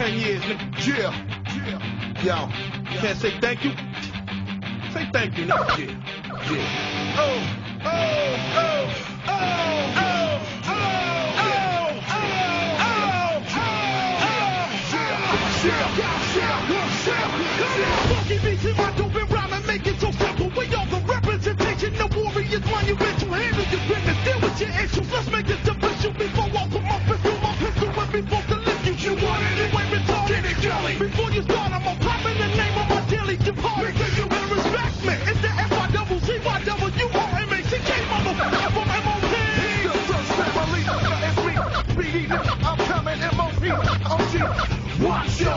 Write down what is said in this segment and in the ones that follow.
10 years, nigga. Yeah. Yo. Can't say thank you. Say thank you, nigga. Yeah. Yeah. Oh, oh, oh. MOP, OG. Watch yo.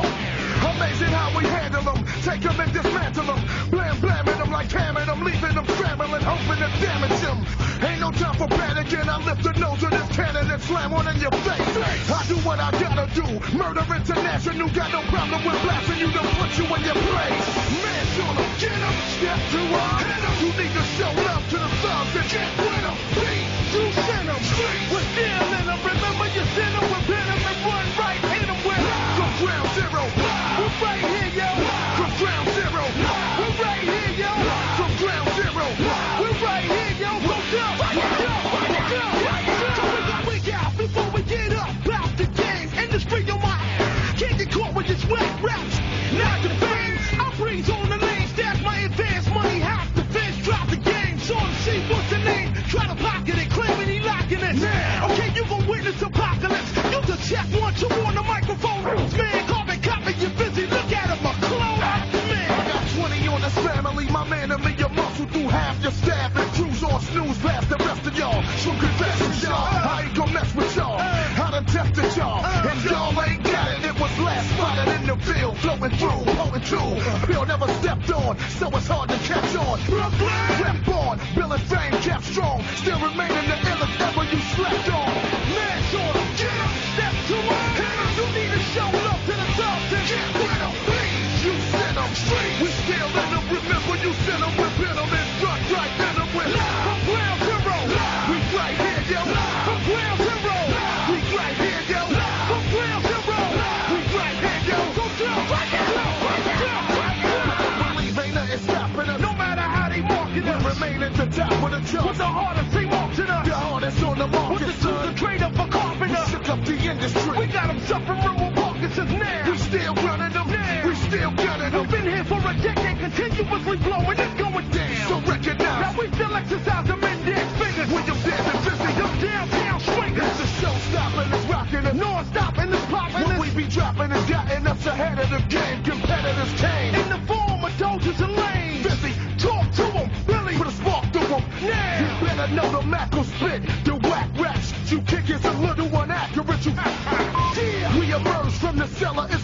Amazing how we handle them. Take them and dismantle them. Blam, blamming them like hammering them, leaving them scrambling, hoping to damage them. Ain't no time for panicking. I lift the nose of this cannon and slam one in your face. I do what I gotta do. Murder international, got no problem with blasting you to put you in your place. Man, sure them, get them, step to up. You need to show love to Bye. Two. Never stepped on, so it's hard to catch on. Brooklyn, rep on, Bill and fame kept strong, still remaining the illest ever you slept on. Remain at the top of the with charts. the hardest they marching us, The hardest on the market, with the tools to son. trade up for uh, We shook up the industry. We got 'em suffering with Parkinson's now. We still running them. Now. We still gunning We've been here for a decade, continuously blowing, it's going down. So recognize Now we still exercise them index fingers. when you're dancing busy. Them downtown swingers. It's a show stopping, it's rocking us. Non-stop in this popping What we be dropping has gotten us ahead of the game. better know the Mac spit the whack raps. You kick is a little inaccurate. You yeah, we emerge from the cellar. It's